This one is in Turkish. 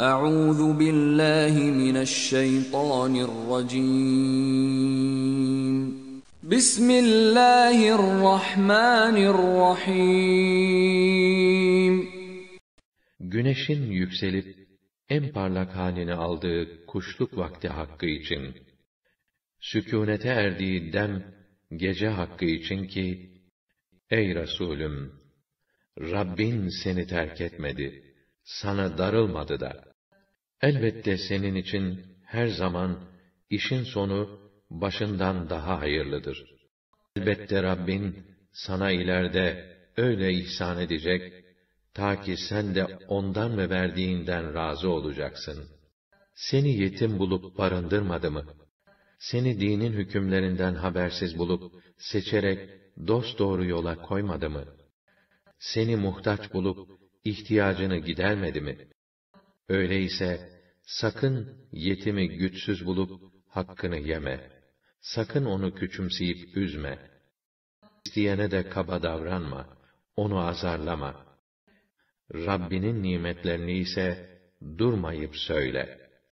أعوذ بالله من الشيطان الرجيم بسم الله الرحمن الرحيم Güneşin yükselip en parlak halini aldığı kuşluk vakti hakkı için, sükûnete erdiği dem gece hakkı için ki, ey Resulüm, Rabbin seni terk etmedi, Sana darılmadı da. Elbette senin için her zaman işin sonu başından daha hayırlıdır. Elbette Rabbin sana ileride öyle ihsan edecek, ta ki sen de ondan ve verdiğinden razı olacaksın. Seni yetim bulup barındırmadı mı? Seni dinin hükümlerinden habersiz bulup, seçerek dost doğru yola koymadı mı? Seni muhtaç bulup, ihtiyacını gidermedi mi? Öyleyse, sakın yetimi güçsüz bulup, hakkını yeme. Sakın onu küçümseyip üzme. İsteyene de kaba davranma. Onu azarlama. Rabbinin nimetlerini ise durmayıp söyle.